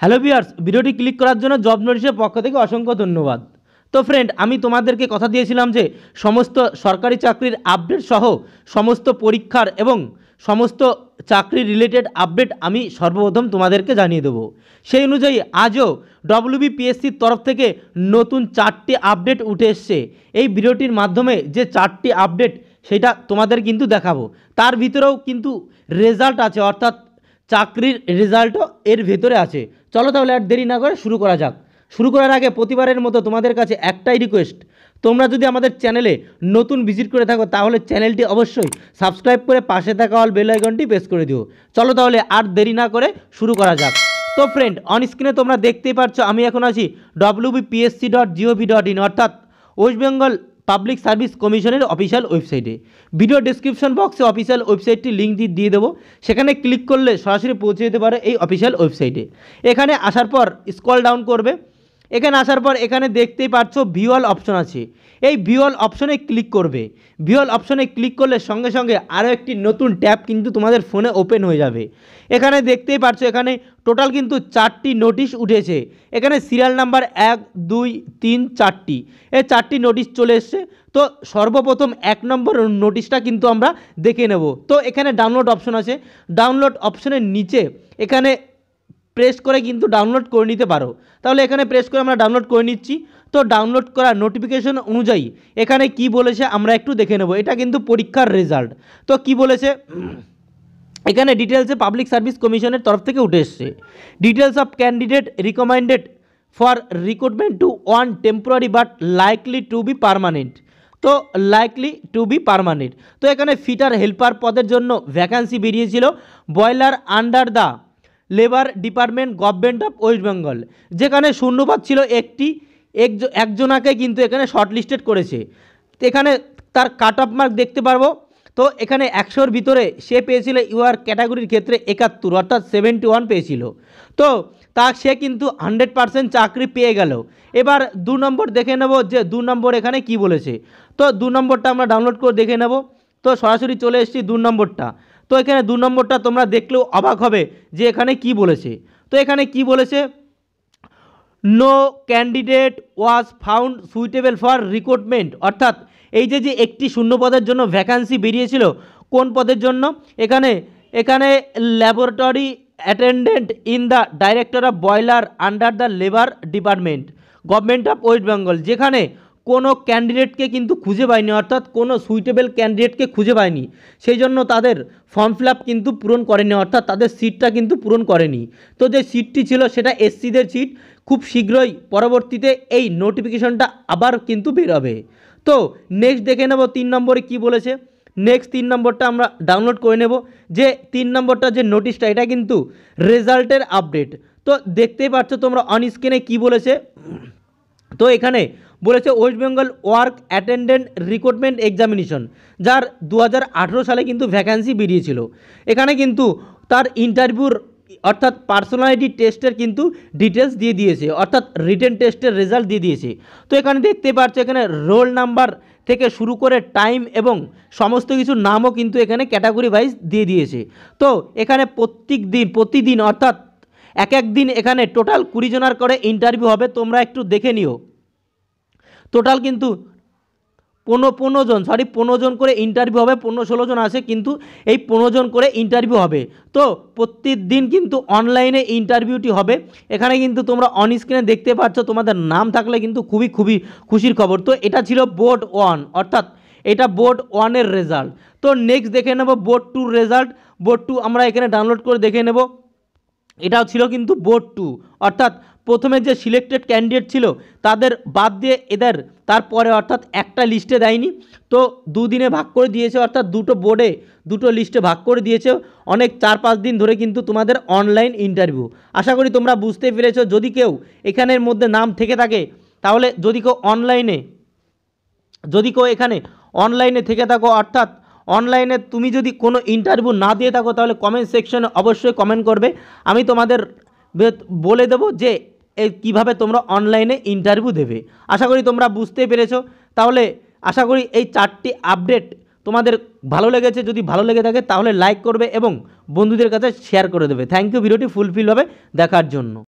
Hello বিয়ার্স ভিডিওটি click করার জন্য জব নোটিশের পক্ষ থেকে অসংখ্য ধন্যবাদ। তো ফ্রেন্ড আমি তোমাদেরকে কথা দিয়েছিলাম যে সমস্ত সরকারি চাকরির আপডেট সহ সমস্ত পরীক্ষার এবং সমস্ত চাকরি রিলেটেড আপডেট আমি সর্বপ্রথম তোমাদেরকে জানিয়ে দেবো। সেই অনুযায়ী আজও ডব্লিউবিপিএসসির তরফ থেকে নতুন চারটি আপডেট উঠে এসছে। এই ভিডিওটির মাধ্যমে যে চারটি আপডেট সেটা তোমাদের কিন্তু দেখাবো। তার ভিতরেও কিন্তু রেজাল্ট আছে, অর্থাৎ চাকরির রেজাল্টও এর ভেতরে আছে। চলো তাহলে আর দেরি না করে শুরু করা যাক। শুরু করার আগে প্রতিবারের মতো তোমাদের কাছে একটাই রিকোয়েস্ট তোমরা যদি আমাদের চ্যানেলে নতুন ভিজিট করে থাকো, তাহলে চ্যানেলটি অবশ্যই সাবস্ক্রাইব করে পাশে থাকা অল বেল আইকনটি প্রেস করে দিও। চলো তাহলে আর দেরি না করে শুরু করা যাক। তো ফ্রেন্ড অন স্ক্রিনে তোমরা দেখতেই পাচ্ছ আমি এখন আছি WBPSC dot G O V dot in অর্থাৎ ওয়েস্ট বেঙ্গল পাবলিক সার্ভিস কমিশনের অফিসিয়াল ওয়েবসাইটে। ভিডিও ডিসক্রিপশন বক্সে অফিসিয়াল ওয়েবসাইটটি লিঙ্ক দিয়ে দিয়ে দেবো। সেখানে ক্লিক করলে সরাসরি পৌঁছে যেতে পারে এই অফিসিয়াল ওয়েবসাইটে। এখানে আসার পর স্কল ডাউন করবে। এখানে আসার পর এখানে দেখতেই পাচ্ছ ভিওয়াল অপশন আছে। এই ভিওয়াল অপশনে ক্লিক করবে। ভিওয়াল অপশনে ক্লিক করলে সঙ্গে সঙ্গে আরও একটি নতুন ট্যাব কিন্তু তোমাদের ফোনে ওপেন হয়ে যাবে। এখানে দেখতেই পাচ্ছ এখানে টোটাল কিন্তু চারটি নোটিশ উঠেছে। এখানে সিরিয়াল নাম্বার এক, দুই, তিন, চারটি। এই চারটি নোটিশ চলে এসছে। তো সর্বপ্রথম এক নম্বর নোটিশটা কিন্তু আমরা দেখে নেব। তো এখানে ডাউনলোড অপশন আছে। ডাউনলোড অপশনের নিচে এখানে প্রেস করে কিন্তু ডাউনলোড করে নিতে পারো। তাহলে এখানে প্রেস করে আমরা ডাউনলোড করে নিচ্ছি। তো ডাউনলোড করা নোটিফিকেশন অনুযায়ী এখানে কি বলেছে আমরা একটু দেখে নেব। এটা কিন্তু পরীক্ষার রেজাল্ট তো কি বলেছে? এখানে ডিটেলসে পাবলিক সার্ভিস কমিশনের তরফ থেকে উঠে এসছে। Details of candidate recommended for recruitment to one temporary but likely to be permanent তো লাইকলি টু বি পারমানেন্ট তো এখানে ফিটার হেল্পার পদের জন্য ভ্যাকান্সি বেরিয়েছিল। Boiler under the labour department government of West Bengal যেখানে শূন্যপাত ছিল একটি, একজ- একজনাকে কিন্তু এখানে শর্ট লিস্টেড করেছে এখানে তার কাট অফ মার্ক দেখতে পারব। তো এখানে একশোর ভিতরে সে পেয়েছিল ইউআর ক্যাটাগরির ক্ষেত্রে একাত্তর, অর্থাৎ সেভেন্টি ওয়ান পেয়েছিল। তো তা সে কিন্তু হান্ড্রেড পার্সেন্ট চাকরি পেয়ে গেল। এবার দু নম্বর দেখে নেব যে দু নম্বর এখানে কি বলেছে। তো দু নম্বরটা আমরা ডাউনলোড করে দেখে নেব। তো সরাসরি চলে এসেছি দু নম্বরটা। তো এখানে দু নম্বরটা তোমরা দেখলেও অবাক হবে যে এখানে কি বলেছে। তো এখানে কি বলেছে? No candidate was found suitable for recruitment অর্থাৎ এই যে যে একটি শূন্য পদের জন্য ভ্যাকান্সি বেরিয়েছিল, কোন পদের জন্য? এখানে এখানে laboratory attendant in the director of boiler under the labour department government of West Bengal যেখানে কোনো ক্যান্ডিডেটকে কিন্তু খুঁজে পায়নি, অর্থাৎ কোনো সুইটেবল ক্যান্ডিডেটকে খুঁজে পায়নি। সেই জন্য তাদের ফর্ম ফিল কিন্তু পূরণ করেনি, অর্থাৎ তাদের সিটটা কিন্তু পূরণ করেনি। তো যে সিটটি ছিল সেটা এসসিদের সিট খুব শীঘ্রই পরবর্তীতে এই নোটিফিকেশনটা আবার কিন্তু বেরোবে তো নেক্সট দেখে নেব তিন নম্বরে কি বলেছে। নেক্সট তিন নম্বরটা আমরা ডাউনলোড করে নেব। যে তিন নম্বরটা যে নোটিশটা এটা কিন্তু রেজাল্টের আপডেট তো দেখতেই পাচ্ছ তোমরা অন স্ক্রিনে কী বলেছে। তো এখানে বলেছে West Bengal work attendant recruitment examination, যার দু হাজার আঠেরো সালে কিন্তু ভ্যাকান্সি বেরিয়েছিল। এখানে কিন্তু তার ইন্টারভিউর, অর্থাৎ পার্সোনালিটি টেস্টের কিন্তু ডিটেলস দিয়ে দিয়েছে, অর্থাৎ রিটেন টেস্টের রেজাল্ট দিয়ে দিয়েছে। তো এখানে দেখতে পাচ্ছ, এখানে রোল নাম্বার থেকে শুরু করে টাইম এবং সমস্ত কিছু নামও কিন্তু এখানে ক্যাটাগরি ওয়াইজ দিয়ে দিয়েছে। তো এখানে প্রত্যেক দিন, প্রতিদিন, অর্থাৎ এক এক দিন এখানে টোটাল কুড়ি জনার করে ইন্টারভিউ হবে, তোমরা একটু দেখে নিও। টোটাল কিন্তু পনেরো পনেরো জন সরি পনেরো জন করে ইন্টারভিউ হবে, পনেরো, ষোলো জন আছে, কিন্তু এই পনেরো জন করে ইন্টারভিউ হবে। তো প্রত্যেক দিন কিন্তু অনলাইনে ইন্টারভিউটি হবে। এখানে কিন্তু তোমরা অন স্ক্রিনে দেখতে পাচ্ছ, তোমাদের নাম থাকলে কিন্তু খুবই খুবই খুশির খবর। তো এটা ছিল বোর্ড ওয়ান অর্থাৎ এটা বোর্ড ওয়ানের রেজাল্ট তো নেক্সট দেখে নেব বোর্ড টুর রেজাল্ট বোর্ড টু আমরা এখানে ডাউনলোড করে দেখে নেব। এটাও ছিল কিন্তু বোর্ড টু। অর্থাৎ প্রথমে যে সিলেক্টেড ক্যান্ডিডেট ছিল, তাদের বাদ দিয়ে এদের তারপরে অর্থাৎ একটা লিস্টে দেয়নি। তো দুদিনে ভাগ করে দিয়েছে, অর্থাৎ দুটো বোর্ডে দুটো লিস্টে ভাগ করে দিয়েছে। অনেক চার পাঁচ দিন ধরে কিন্তু তোমাদের অনলাইন ইন্টারভিউ। আশা করি তোমরা বুঝতে পেরেছ, যদি কেউ এখানের মধ্যে নাম থেকে থাকে, তাহলে যদি কেউ অনলাইনে, যদি কেউ এখানে অনলাইনে থেকে থাকো, অর্থাৎ অনলাইনে তুমি যদি কোনো ইন্টারভিউ না দিয়ে থাকো, তাহলে কমেন্ট সেকশনে অবশ্যই কমেন্ট করবে। আমি তোমাদের বলে দেবো যে কীভাবে তোমরা অনলাইনে ইন্টারভিউ দেবে। আশা করি তোমরা বুঝতে পেরেছ। তাহলে আশা করি এই চারটি আপডেট তোমাদের ভালো লেগেছে। যদি ভালো লেগে থাকে, তাহলে লাইক করবে এবং বন্ধুদের কাছে শেয়ার করে দেবে। থ্যাংক ইউ ভিডিওটি ফুলফিল হবে দেখার জন্য।